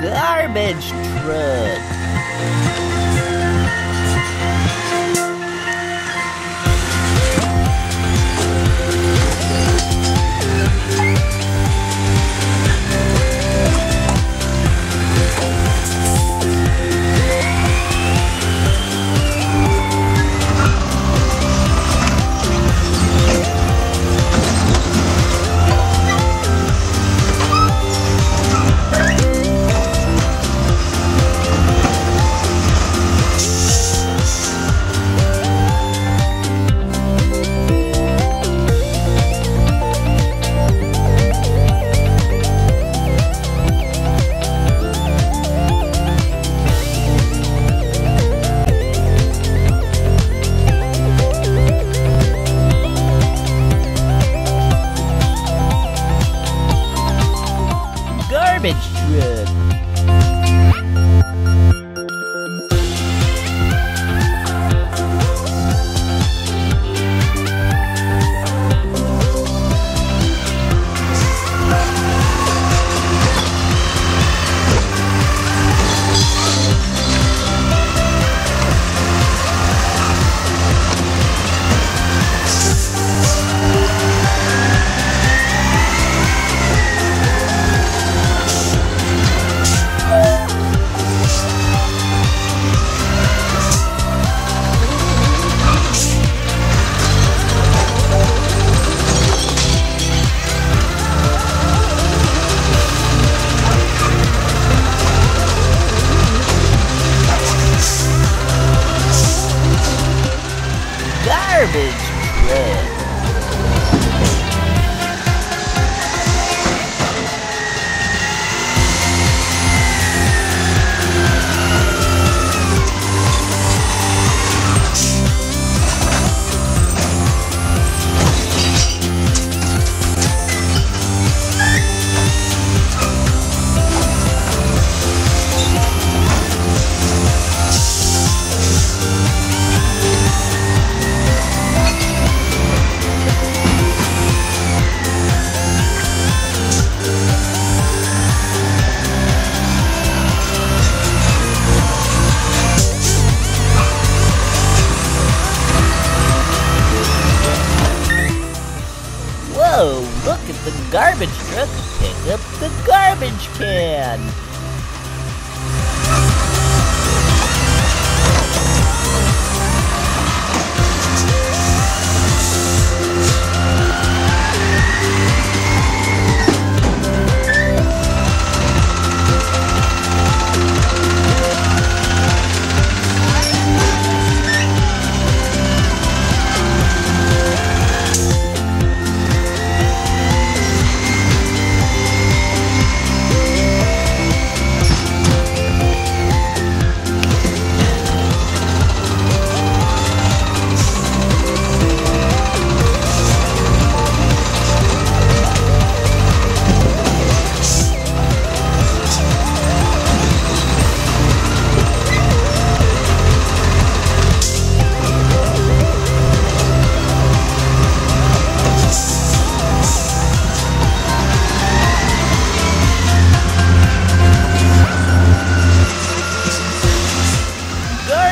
garbage truck.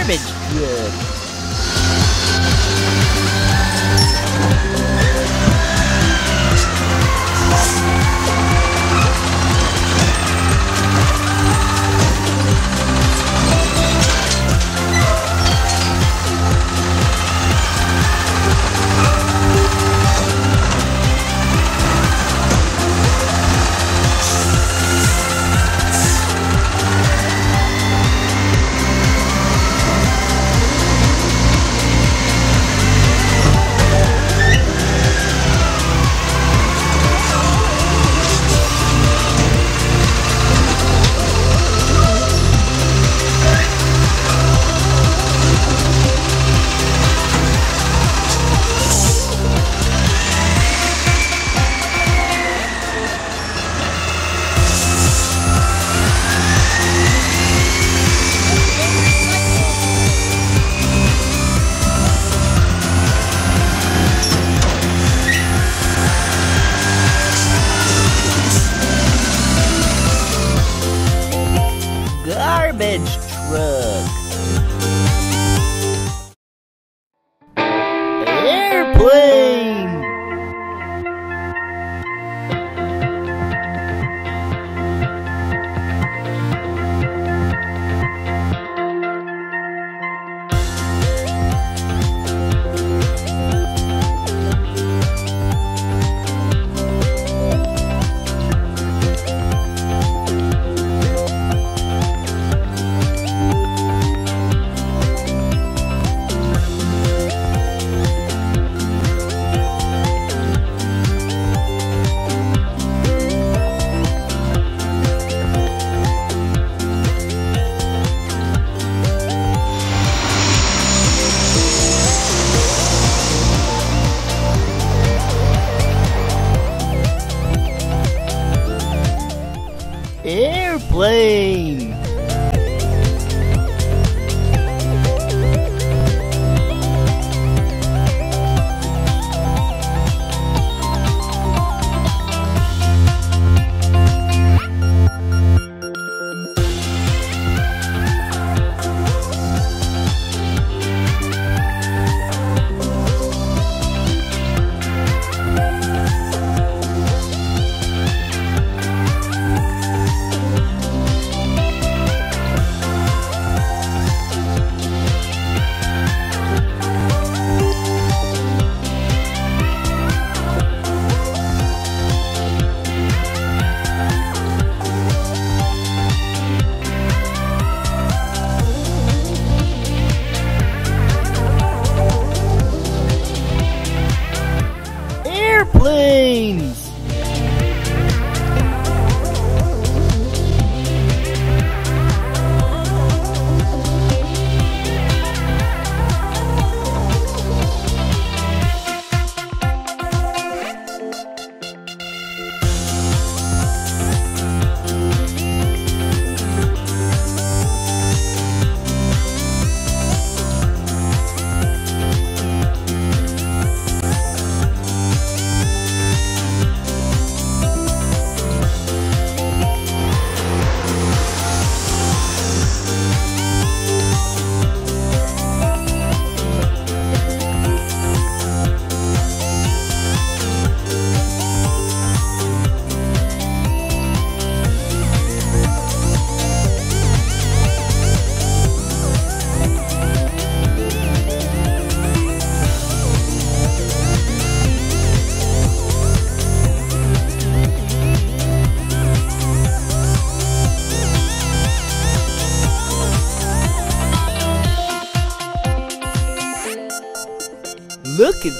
garbage. Yeah.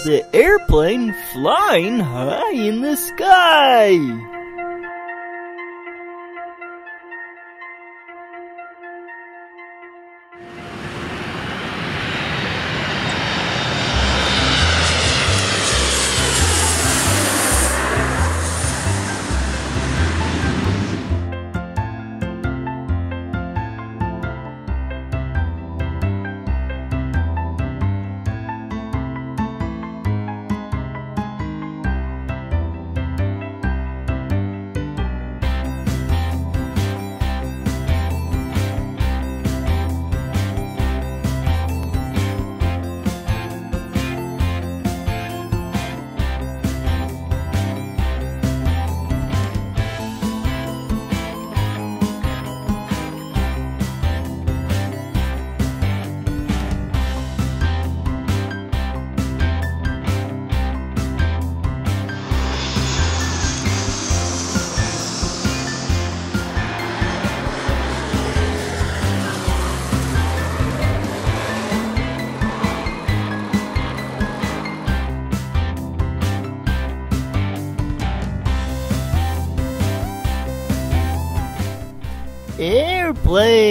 The airplane flying high in the sky.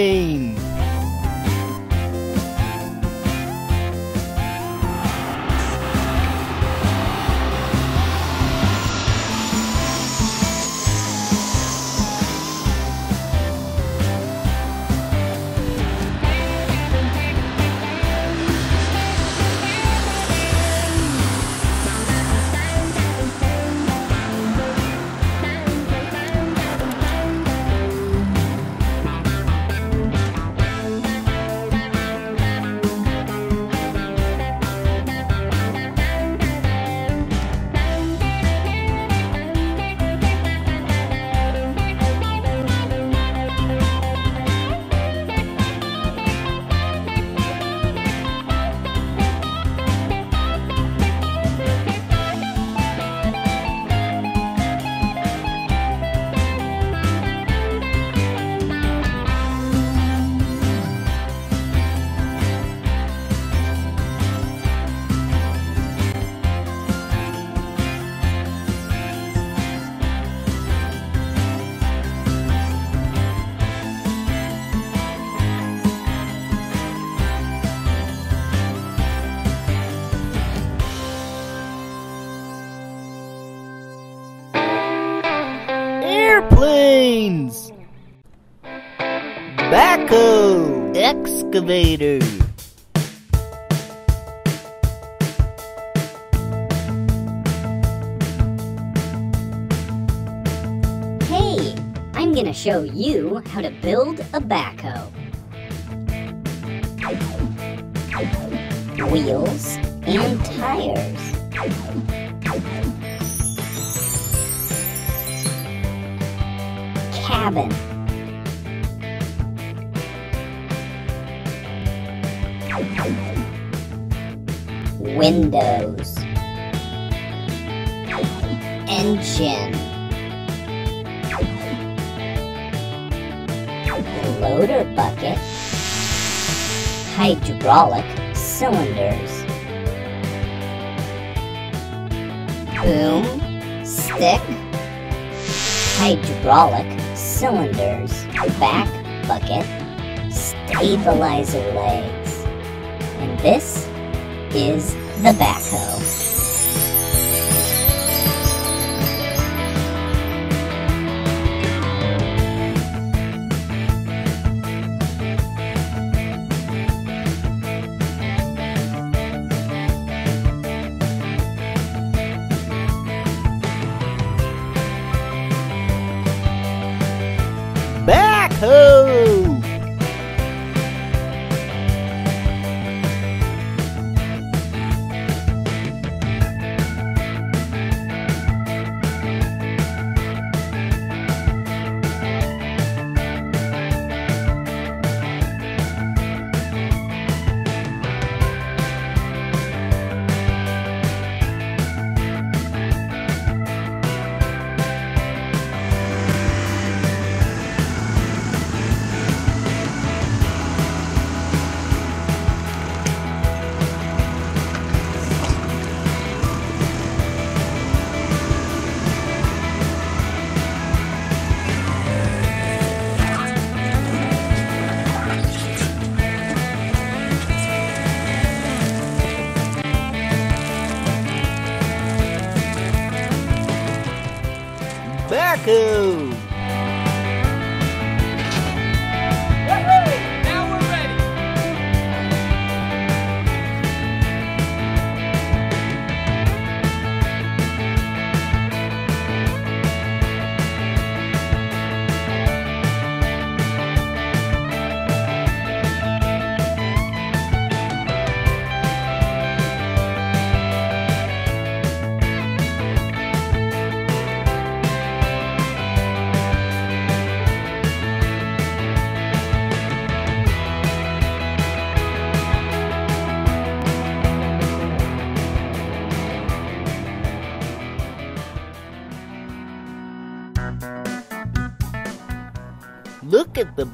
Airplane. Excavator! Hey, I'm gonna show you how to build a backhoe. Wheels and tires. Cabin. Windows. Engine. loader bucket, hydraulic cylinders, boom, stick, hydraulic cylinders, back bucket, stabilizer legs. And this is the backhoe. Backhoe!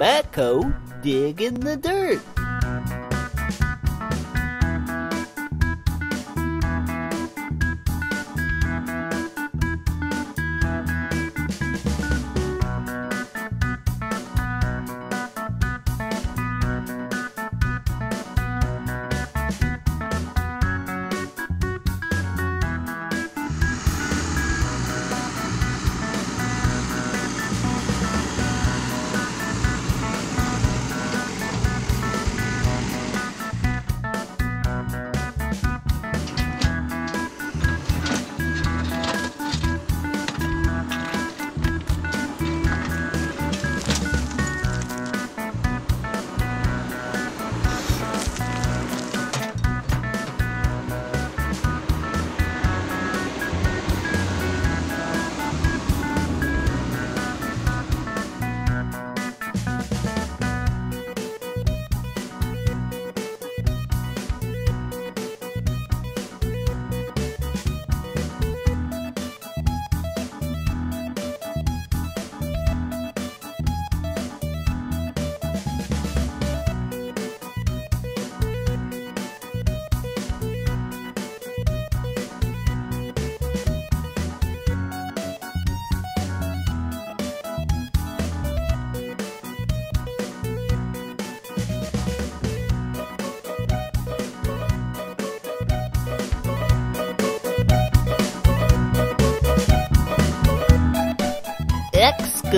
Backhoe digging the dirt.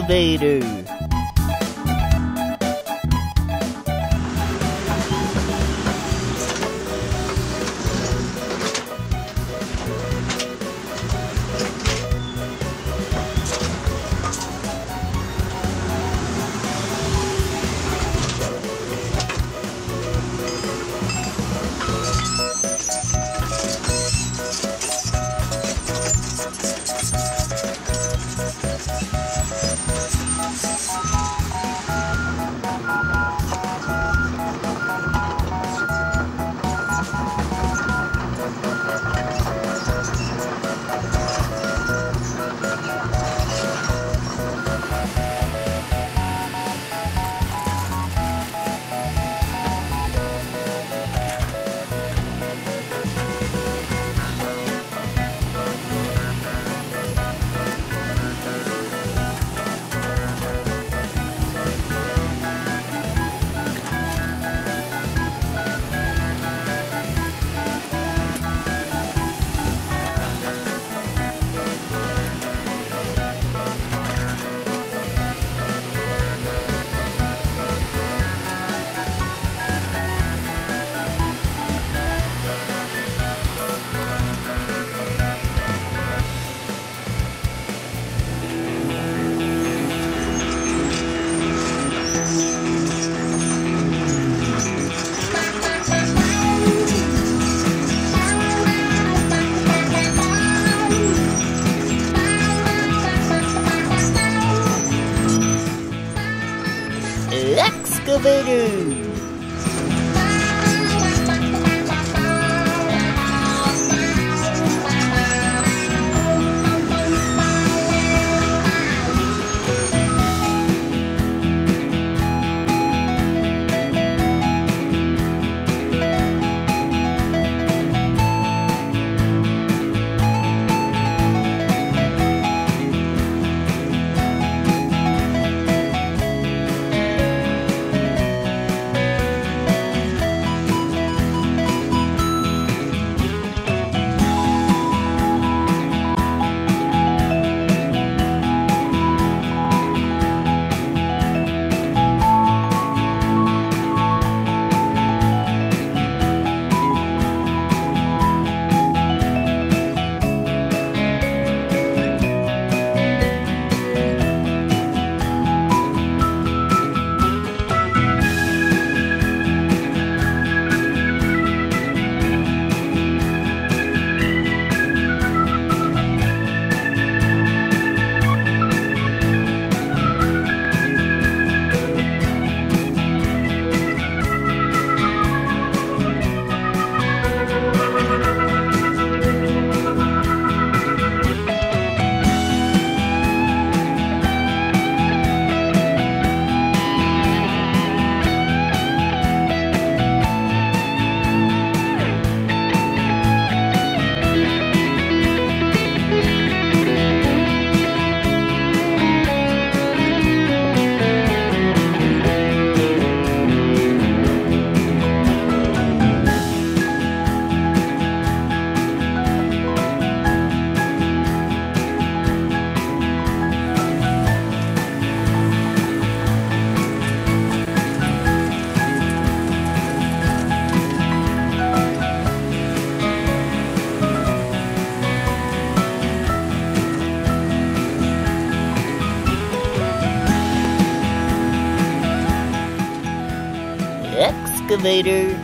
Excavator. Excavator.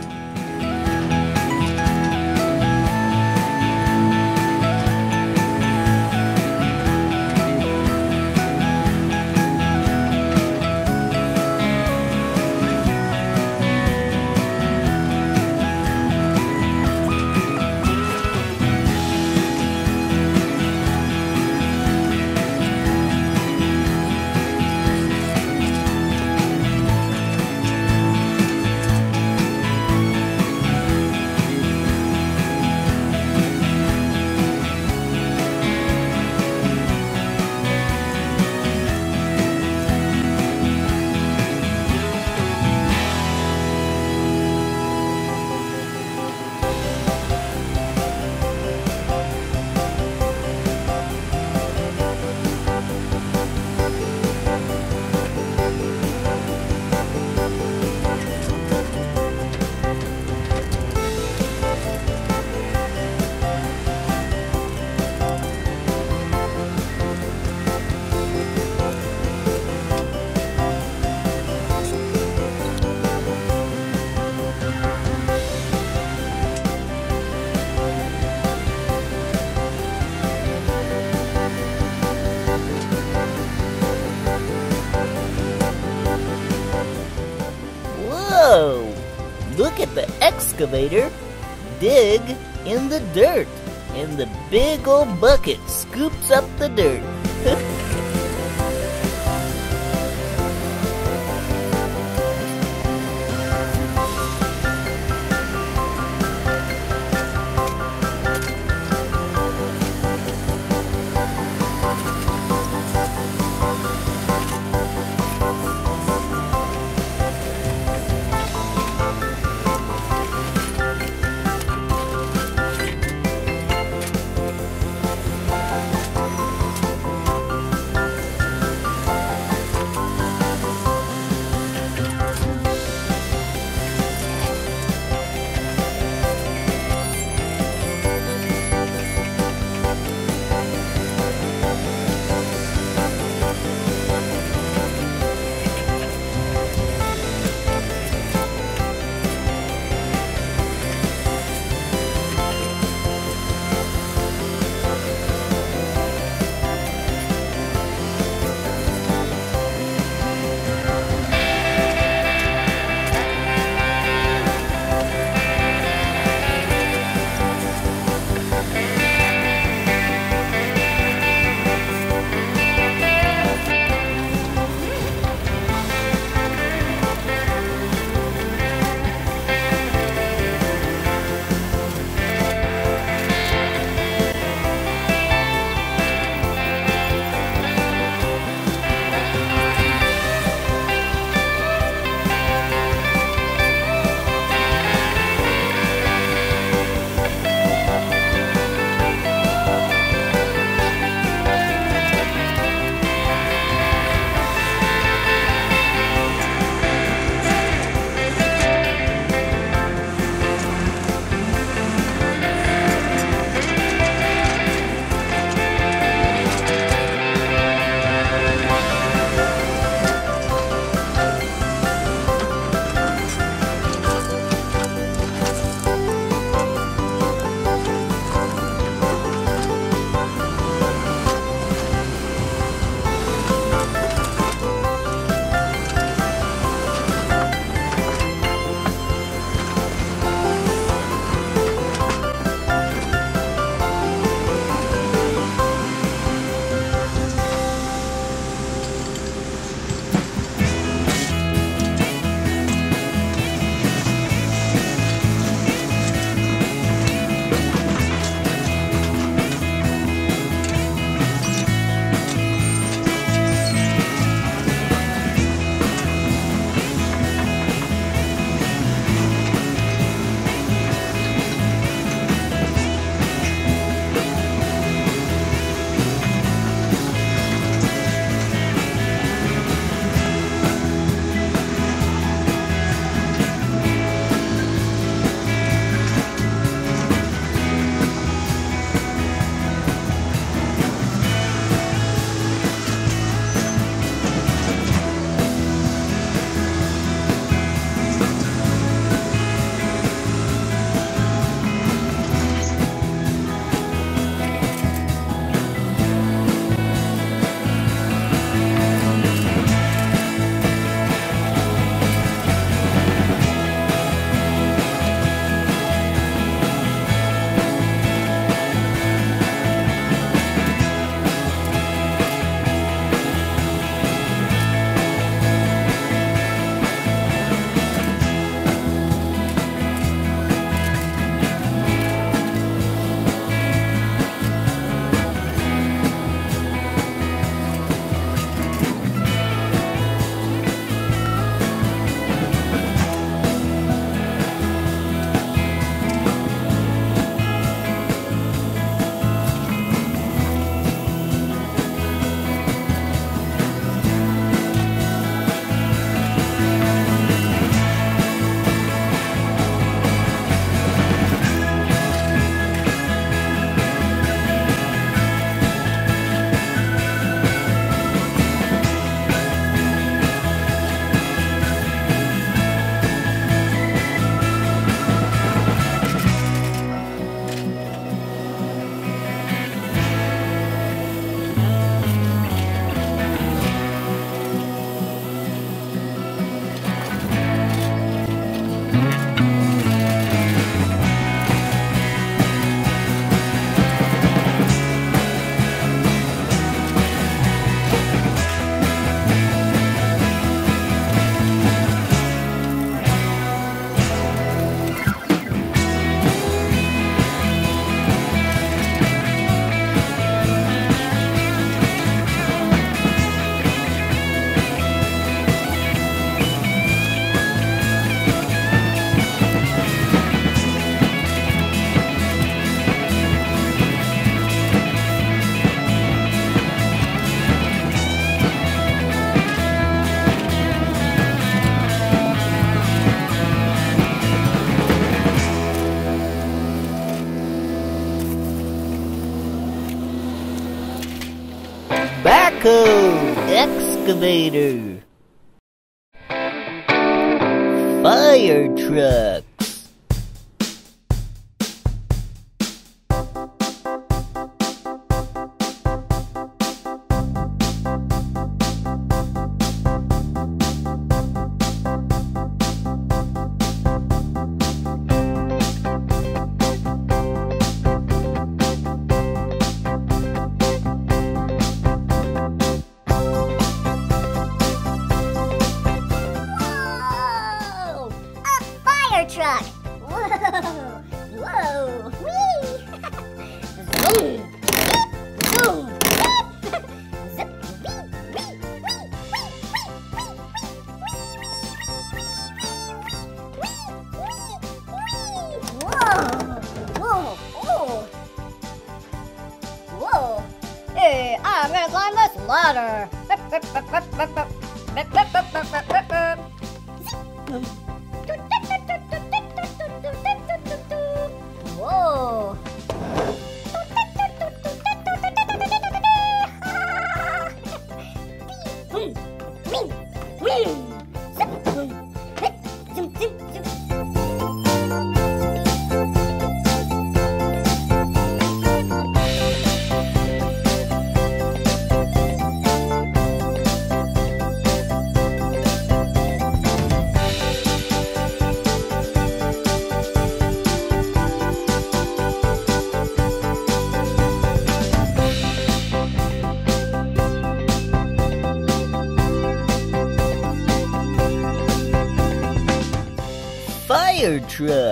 Excavator dig in the dirt, and the big old bucket scoops up the dirt. Excavator. Fire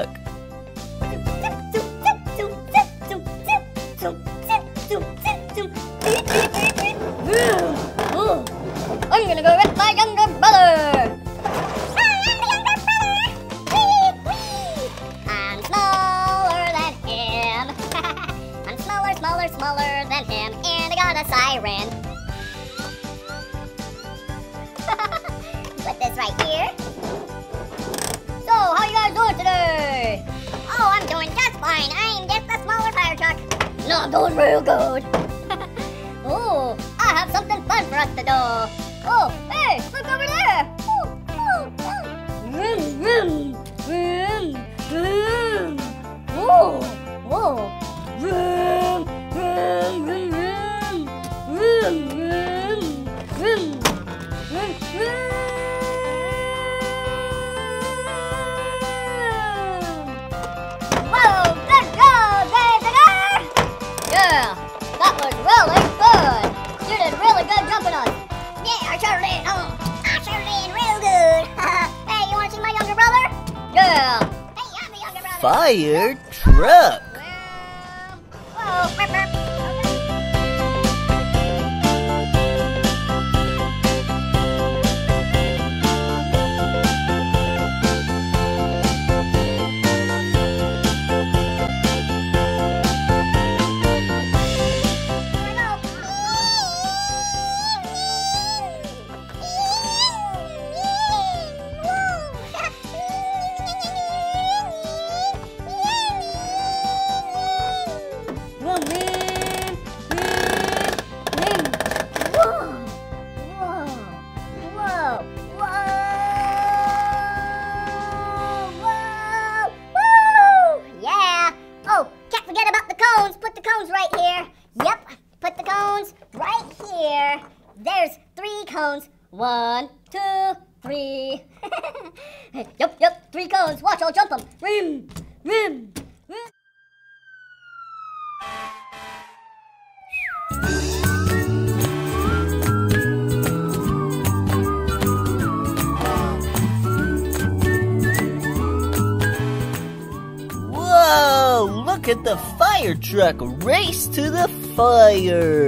Fire truck. Truck race to the fire.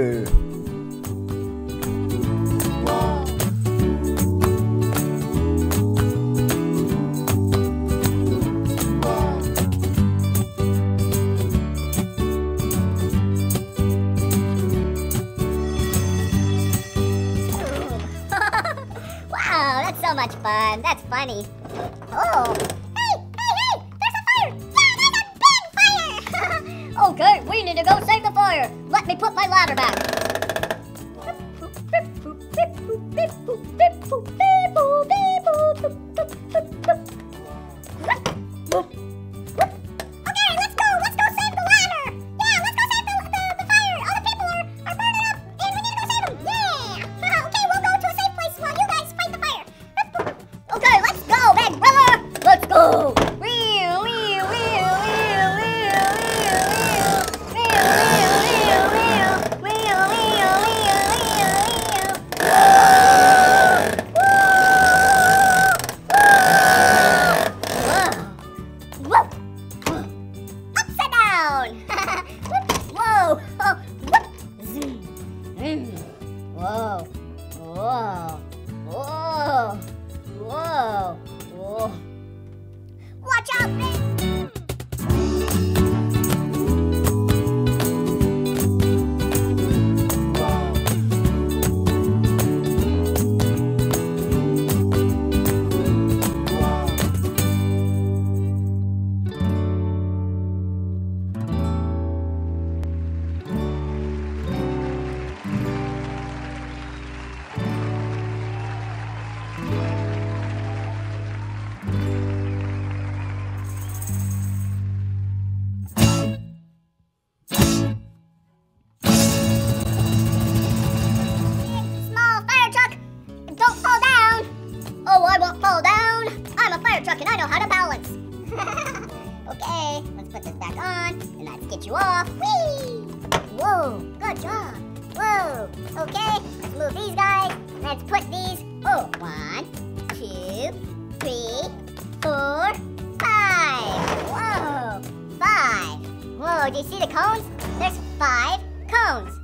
Whoa, do you see the cones? There's five cones.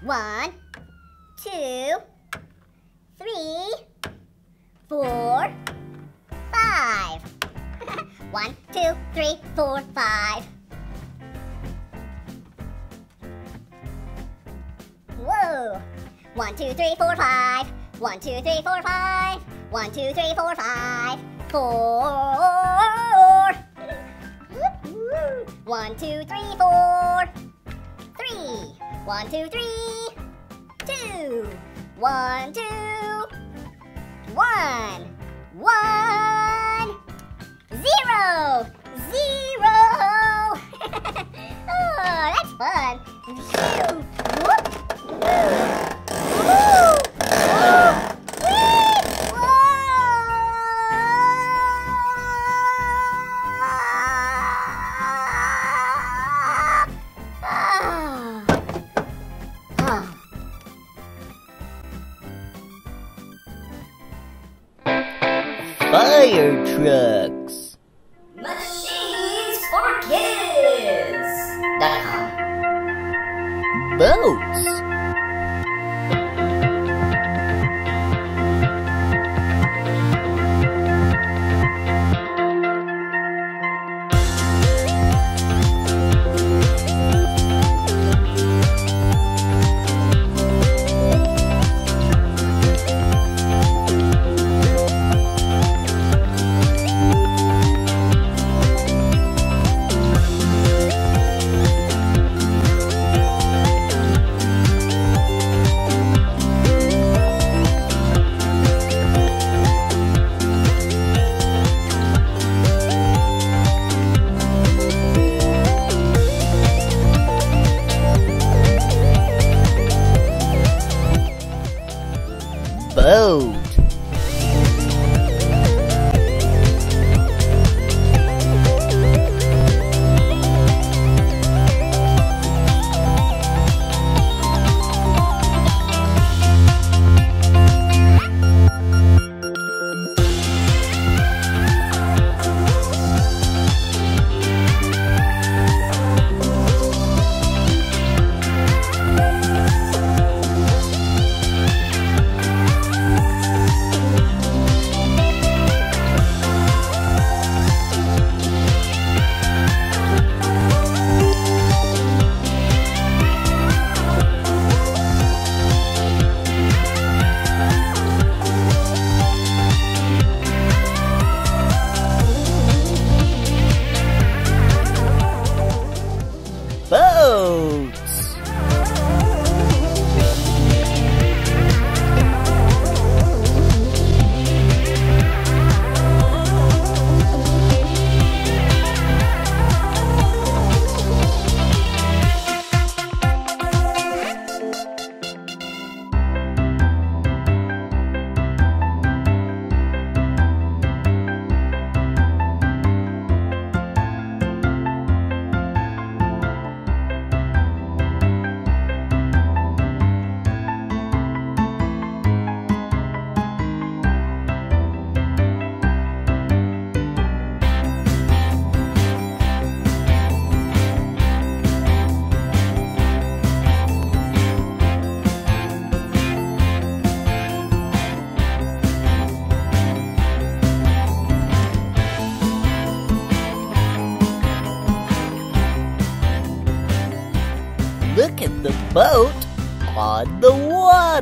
One, two, three, four, five. One, two, three, four, five. Whoa! One, two, three, four, five. One, two, three, four, five. One, two, three, four, five. Four. One, two, three, four. Three. One, two, three. Two. One, two. One. One. Zero. Zero. oh, that's fun. Whoop. Whoop. Whoop.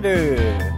Water.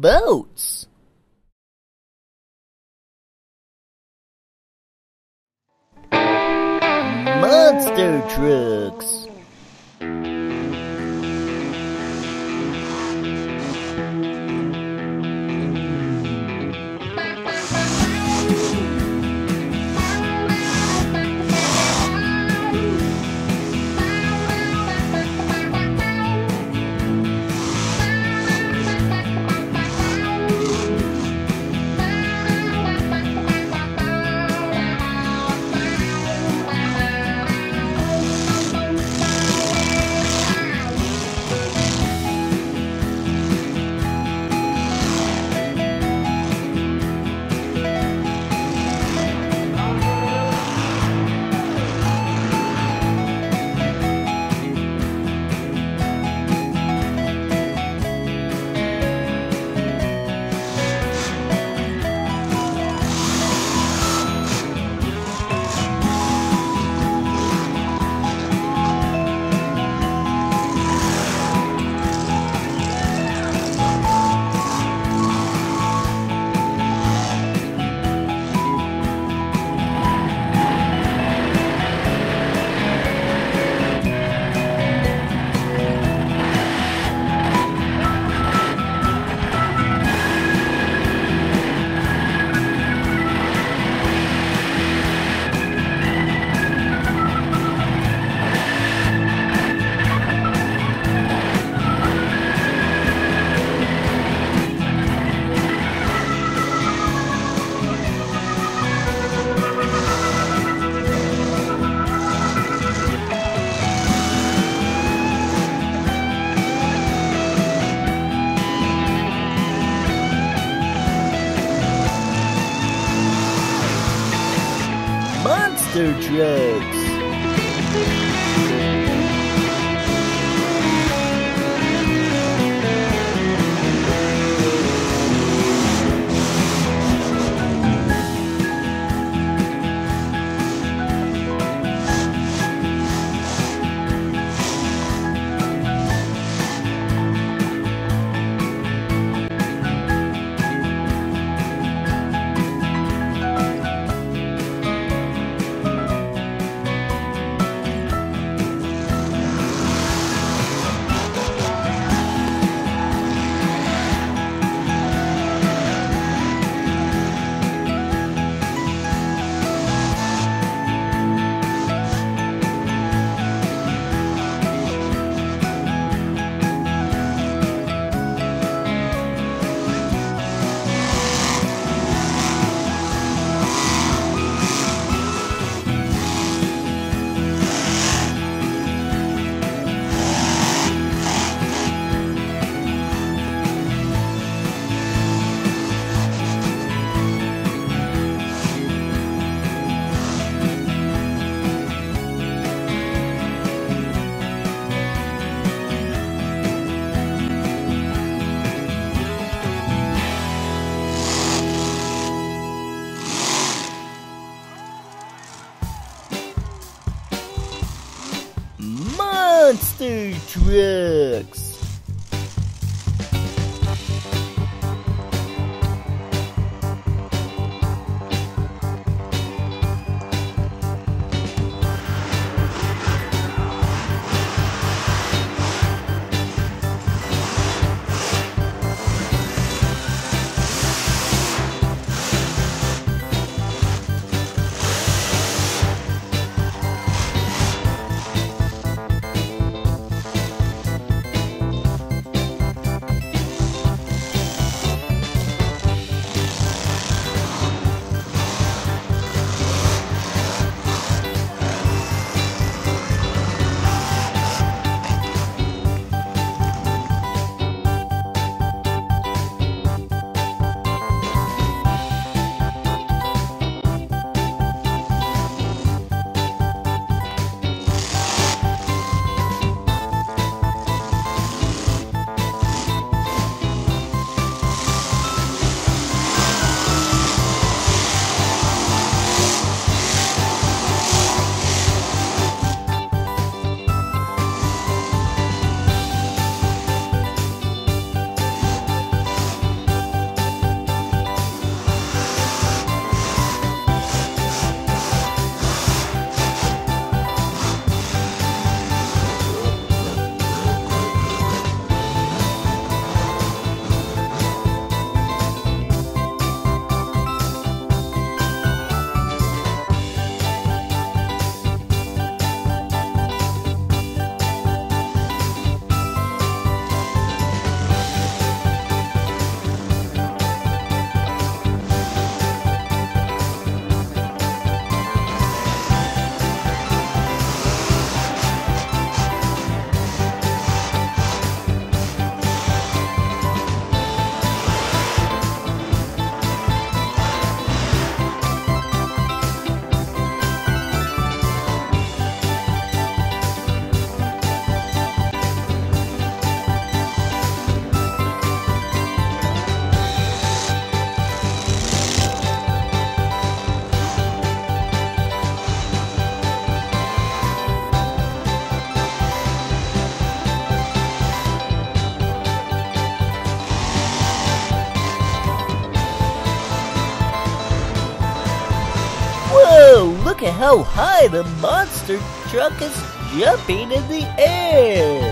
Boats. Monster trucks. Monster Trucks. How high the monster truck is jumping in the air.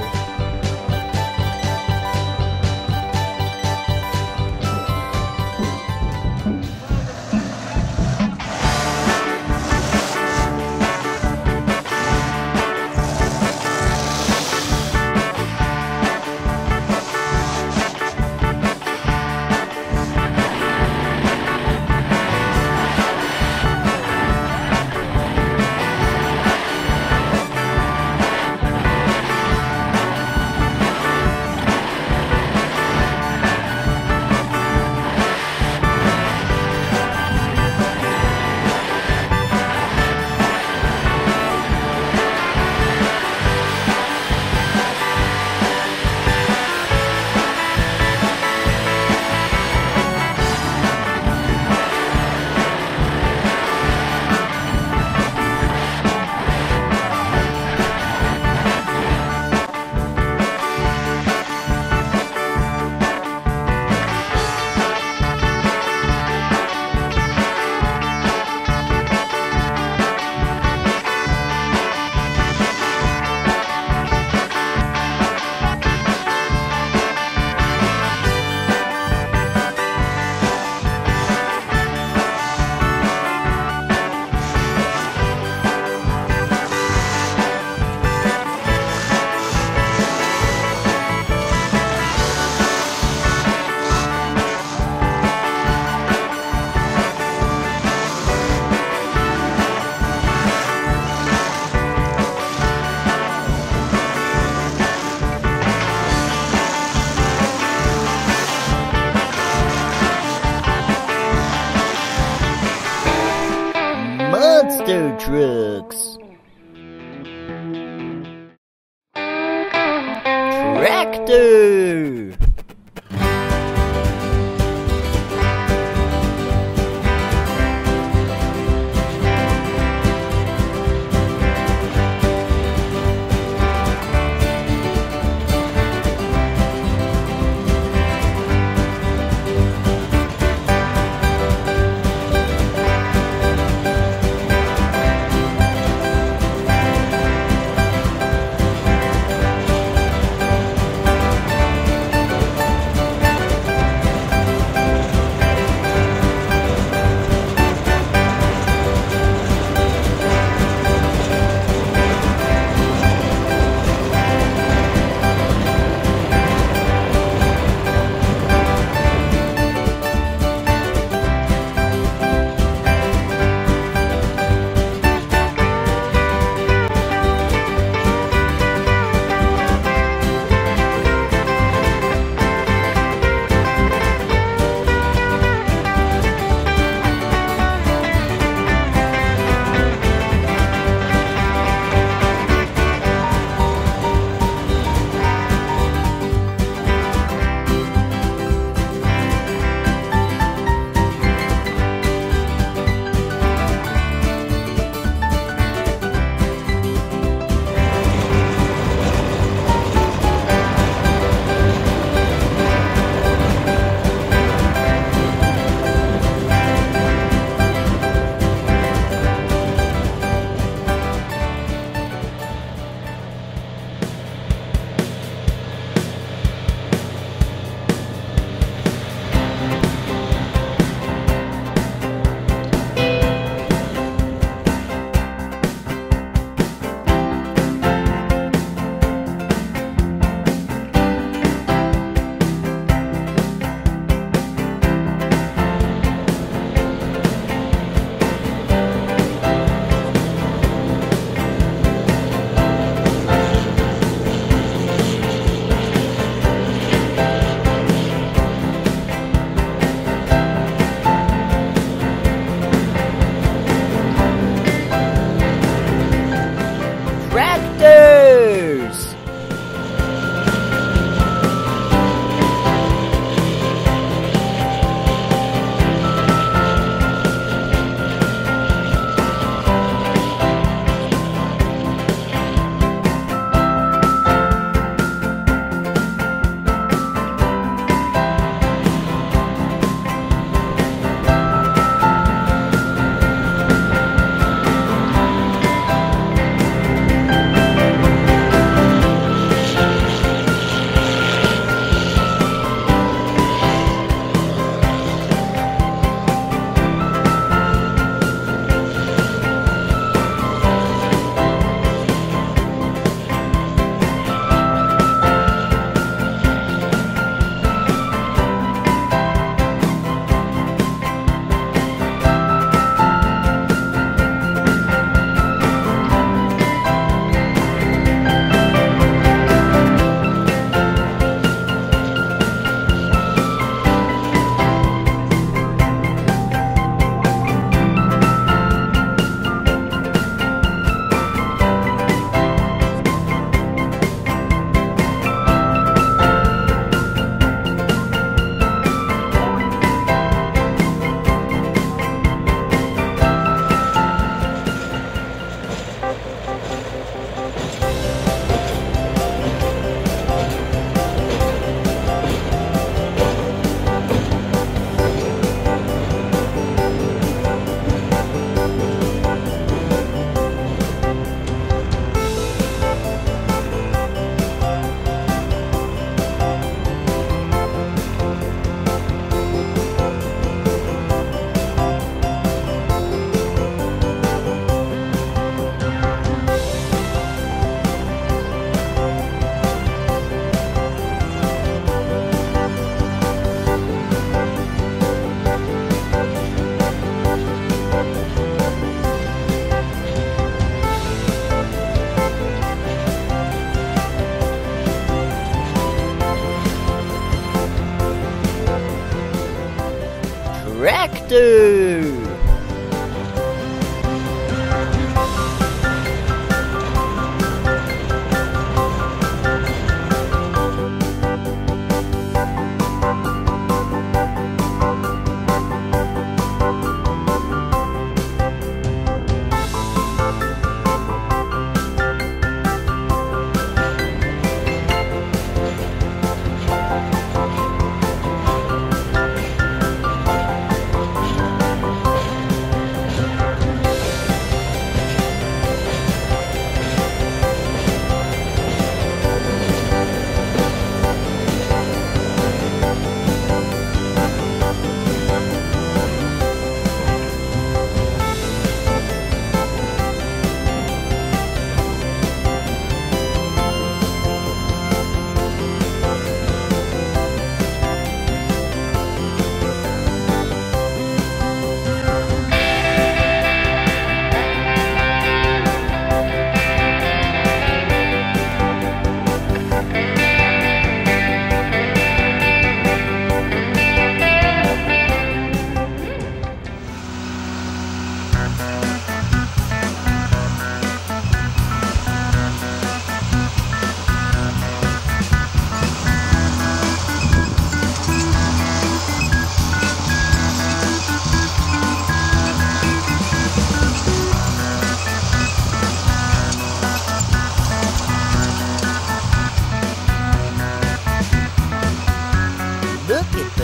Tractor.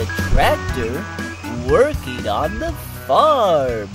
Tractor working on the farm.